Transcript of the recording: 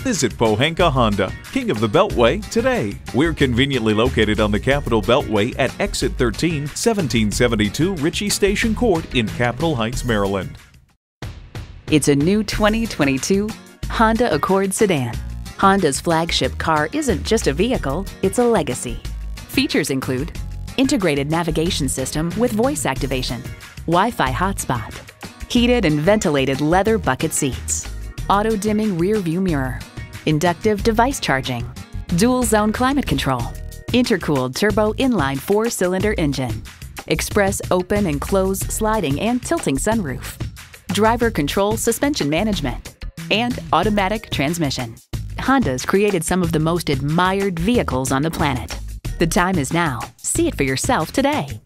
Visit Pohanka Honda, King of the Beltway, today. We're conveniently located on the Capitol Beltway at Exit 13, 1772 Ritchie Station Court in Capitol Heights, Maryland. It's a new 2022 Honda Accord sedan. Honda's flagship car isn't just a vehicle, it's a legacy. Features include integrated navigation system with voice activation, Wi-Fi hotspot, heated and ventilated leather bucket seats, auto dimming rear view mirror, inductive device charging, dual zone climate control, intercooled turbo inline four cylinder engine, express open and close sliding and tilting sunroof, driver control suspension management, and automatic transmission. Honda's created some of the most admired vehicles on the planet. The time is now. See it for yourself today.